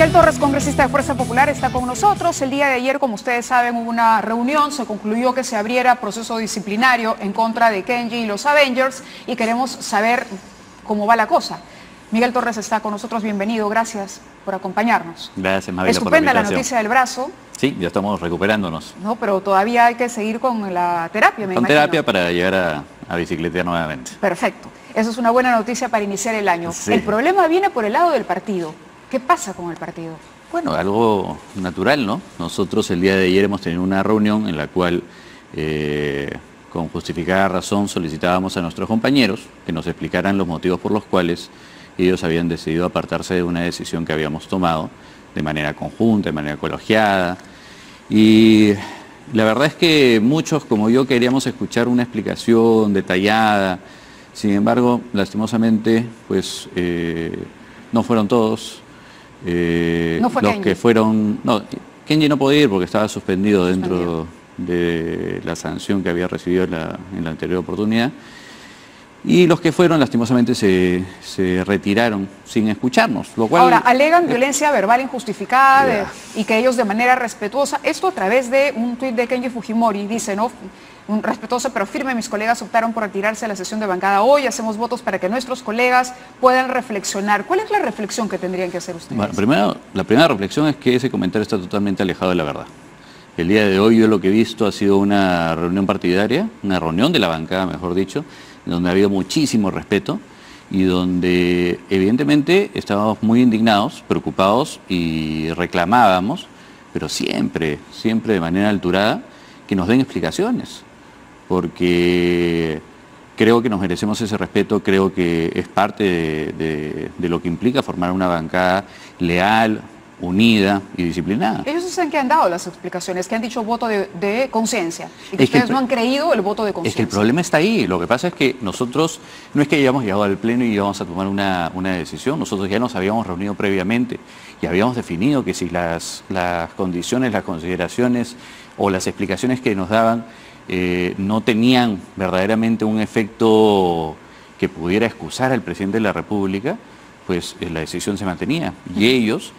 Miguel Torres, congresista de Fuerza Popular, está con nosotros. El día de ayer, como ustedes saben, hubo una reunión, se concluyó que se abriera proceso disciplinario en contra de Kenji y los Avengers y queremos saber cómo va la cosa. Miguel Torres está con nosotros, bienvenido, gracias por acompañarnos. Gracias, Mabel. Estupenda la, noticia del brazo. Sí, ya estamos recuperándonos. No, pero todavía hay que seguir con la terapia, me Con terapia para llegar a, a bicicletear nuevamente. Perfecto. Eso es una buena noticia para iniciar el año. El problema viene por el lado del partido. ¿Qué pasa con el partido? Bueno, algo natural, ¿no? Nosotros el día de ayer hemos tenido una reunión en la cual, eh, con justificada razón, solicitábamos a nuestros compañeros que nos explicaran los motivos por los cuales ellos habían decidido apartarse de una decisión que habíamos tomado de manera conjunta, de manera colegiada. Y la verdad es que muchos, como yo, queríamos escuchar una explicación detallada. Sin embargo, lastimosamente, pues eh, no fueron todos. Eh, los que fueron... No, Kenji no podía ir porque estaba suspendido dentro de la sanción que había recibido en la, anterior oportunidad. Y los que fueron, lastimosamente, se, retiraron sin escucharnos. Lo cual, Ahora, alegan violencia verbal injustificada y que ellos de manera respetuosa, esto a través de un tuit de Kenji Fujimori, dice, ¿no? un respetuoso pero firme, mis colegas optaron por retirarse de la sesión de bancada. Hoy hacemos votos para que nuestros colegas puedan reflexionar. ¿Cuál es la reflexión que tendrían que hacer ustedes? Bueno, primero, la primera reflexión es que ese comentario está totalmente alejado de la verdad. El día de hoy yo lo que he visto ha sido una reunión partidaria, una reunión de la bancada, mejor dicho, donde ha habido muchísimo respeto y donde evidentemente estábamos muy indignados, preocupados y reclamábamos, pero siempre, siempre de manera alturada, que nos den explicaciones porque creo que nos merecemos ese respeto, creo que es parte de, lo que implica formar una bancada leal, unida y disciplinada. Ellos dicen que han dado las explicaciones, que han dicho voto de, conciencia y que ustedes no han creído el voto de conciencia. Es que el problema está ahí. Lo que pasa es que nosotros, no es que hayamos llegado al pleno y íbamos a tomar una, decisión, nosotros ya nos habíamos reunido previamente y habíamos definido que si las, las condiciones, las consideraciones o las explicaciones que nos daban eh, no tenían verdaderamente un efecto que pudiera excusar al presidente de la República, pues eh, la decisión se mantenía. Y ellos,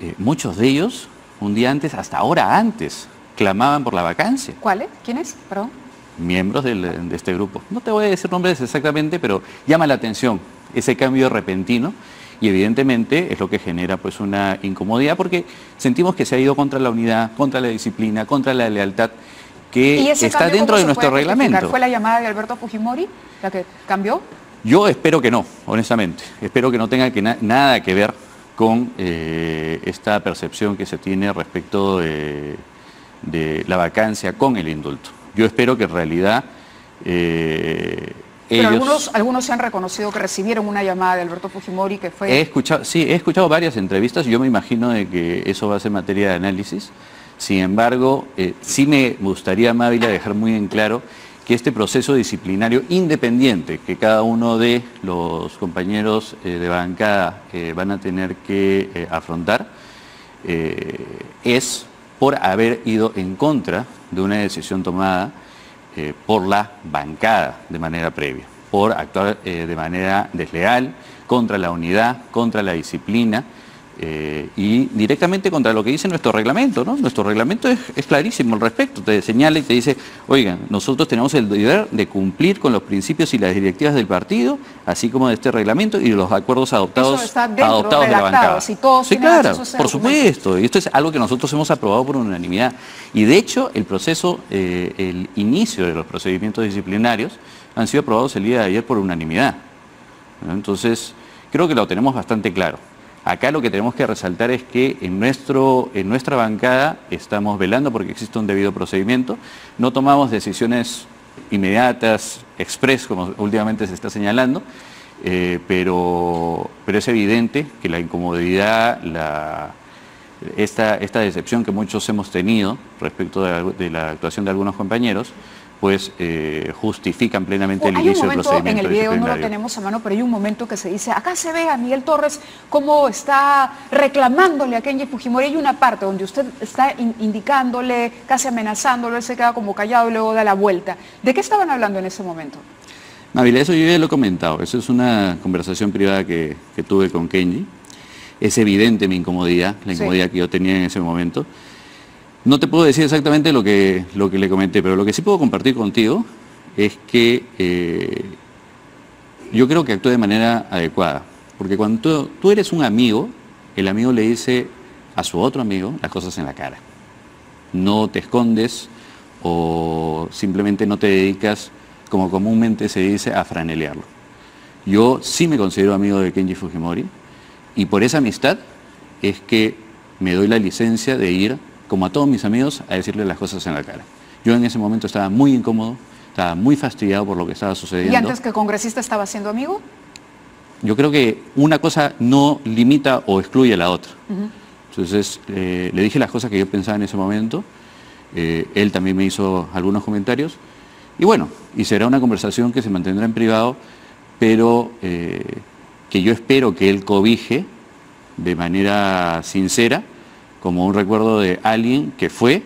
eh, muchos de ellos, un día antes, hasta ahora antes, clamaban por la vacancia. ¿Cuáles? ¿Quiénes? Perdón. Miembros de este grupo. No te voy a decir nombres exactamente, pero llama la atención ese cambio repentino y evidentemente es lo que genera pues una incomodidad porque sentimos que se ha ido contra la unidad, contra la disciplina, contra la lealtad que está dentro de nuestro reglamento. ¿Fue la llamada de Alberto Fujimori la que cambió? Yo espero que no, honestamente. Espero que no tenga que nada que ver con eh, esta percepción que se tiene respecto de, la vacancia con el indulto. Yo espero que en realidad eh, Pero algunos, algunos se han reconocido que recibieron una llamada de Alberto Fujimori que fue... He escuchado, sí, he escuchado varias entrevistas yo me imagino de que eso va a ser materia de análisis. Sin embargo, eh, sí me gustaría, Mávila, dejar muy en claro que este proceso disciplinario independiente que cada uno de los compañeros eh, de bancada eh, van a tener que afrontar es por haber ido en contra de una decisión tomada por la bancada de manera previa, por actuar de manera desleal contra la unidad, contra la disciplina eh, y directamente contra lo que dice nuestro reglamento, ¿no? Nuestro reglamento es, clarísimo al respecto, te señala y te dice, oigan, nosotros tenemos el deber de cumplir con los principios y las directivas del partido, así como de este reglamento y de los acuerdos adoptados, adoptados de la bancada. sí, claro, por supuesto, y esto es algo que nosotros hemos aprobado por unanimidad. Y de hecho, el proceso, eh, el inicio de los procedimientos disciplinarios han sido aprobados el día de ayer por unanimidad. Entonces, creo que lo tenemos bastante claro. Acá lo que tenemos que resaltar es que en, nuestro, en nuestra bancada estamos velando porque existe un debido procedimiento, no tomamos decisiones inmediatas, express, como últimamente se está señalando, eh, pero, pero es evidente que la incomodidad, la, esta, esta decepción que muchos hemos tenido respecto de la actuación de algunos compañeros, pues eh, justifican plenamente el inicio del procedimiento En el video no lo tenemos a mano, pero hay un momento que se dice, acá se ve a Miguel Torres cómo está reclamándole a Kenji Fujimori. Hay una parte donde usted está indicándole, casi amenazándolo, él se queda como callado y luego da la vuelta. ¿De qué estaban hablando en ese momento? Navila, eso yo ya lo he comentado. Eso es una conversación privada que, tuve con Kenji. es evidente mi incomodidad, la incomodidad que yo tenía en ese momento. No te puedo decir exactamente lo que, lo que le comenté, pero lo que sí puedo compartir contigo es que eh, yo creo que actué de manera adecuada. Porque cuando tú, eres un amigo, el amigo le dice a su otro amigo las cosas en la cara. No te escondes o simplemente no te dedicas, como comúnmente se dice, a franelearlo. Yo sí me considero amigo de Kenji Fujimori y por esa amistad es que me doy la licencia de ir, como a todos mis amigos, a decirle las cosas en la cara. Yo en ese momento estaba muy incómodo, estaba muy fastidiado por lo que estaba sucediendo. ¿Y antes que congresista estaba siendo amigo? Yo creo que una cosa no limita o excluye a la otra. Entonces eh, le dije las cosas que yo pensaba en ese momento. Eh, él también me hizo algunos comentarios. Y bueno, y será una conversación que se mantendrá en privado, pero eh, que yo espero que él cobije de manera sincera, como un recuerdo de alguien que fue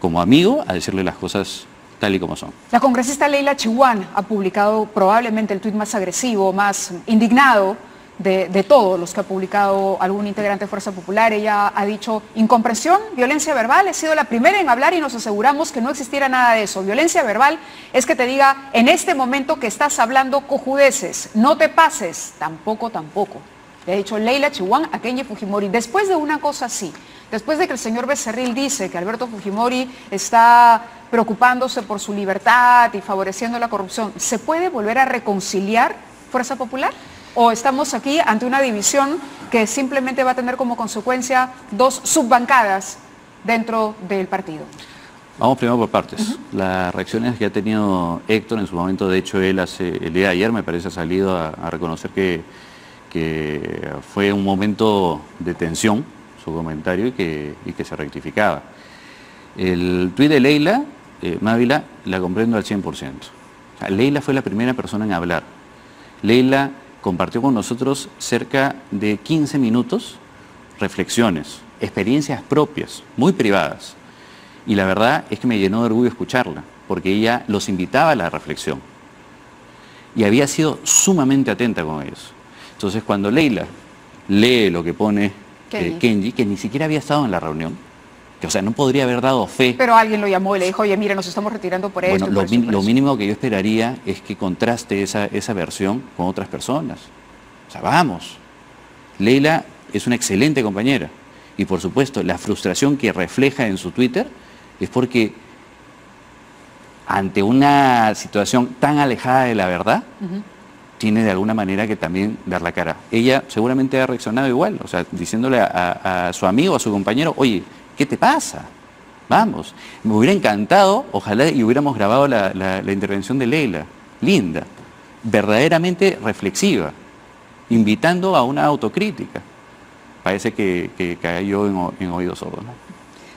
como amigo a decirle las cosas tal y como son. La congresista Leila Chihuán ha publicado probablemente el tuit más agresivo, más indignado de, todos los que ha publicado algún integrante de Fuerza Popular. Ella ha dicho incomprensión, violencia verbal. He sido la primera en hablar y nos aseguramos que no existiera nada de eso. Violencia verbal es que te diga en este momento que estás hablando cojudeces, no te pases, tampoco, tampoco. Le ha dicho Leila Chihuán a Kenji Fujimori. Después de una cosa así, después de que el señor Becerril dice que Alberto Fujimori está preocupándose por su libertad y favoreciendo la corrupción, ¿se puede volver a reconciliar Fuerza Popular? ¿O estamos aquí ante una división que simplemente va a tener como consecuencia dos subbancadas dentro del partido? Vamos primero por partes. Las reacciones que ha tenido Héctor en su momento, de hecho él hace, el día de ayer me parece ha salido a, reconocer que, que, fue un momento de tensión su comentario y que, y que se rectificaba. El tuit de Leila eh, Mávila la comprendo al 100%. Leila fue la primera persona en hablar. Leila compartió con nosotros cerca de 15 minutos reflexiones, experiencias propias, muy privadas. Y la verdad es que me llenó de orgullo escucharla, porque ella los invitaba a la reflexión. Y había sido sumamente atenta con ellos. Entonces cuando Leila lee lo que pone eh, Kenji, que ni siquiera había estado en la reunión, que, o sea, no podría haber dado fe. Pero alguien lo llamó y le dijo, oye, mira, nos estamos retirando por bueno, Lo, lo mínimo que yo esperaría es que contraste esa, esa versión con otras personas. O sea, vamos. Leila es una excelente compañera. Y por supuesto, la frustración que refleja en su Twitter es porque ante una situación tan alejada de la verdad, tiene de alguna manera que también dar la cara. Ella seguramente ha reaccionado igual, o sea, diciéndole a, su amigo, a su compañero, oye, ¿qué te pasa? Vamos. Me hubiera encantado, ojalá y hubiéramos grabado la, intervención de Leila. Linda, verdaderamente reflexiva, invitando a una autocrítica. Parece que, que cayó en, en oídos sordos.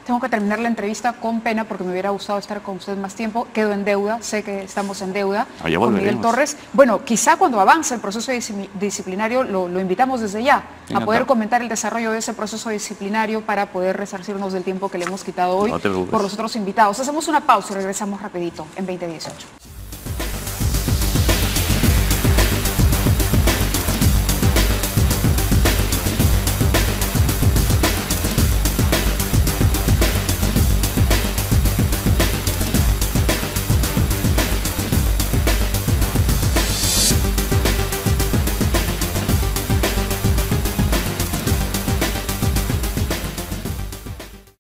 Tengo que terminar la entrevista con pena porque me hubiera gustado estar con usted más tiempo. Quedo en deuda, sé que estamos en deuda ah, con Miguel Torres. Bueno, quizá cuando avance el proceso disciplinario lo, invitamos desde ya a poder comentar el desarrollo de ese proceso disciplinario para poder resarcirnos del tiempo que le hemos quitado hoy por los otros invitados. Hacemos una pausa y regresamos rapidito en 2018.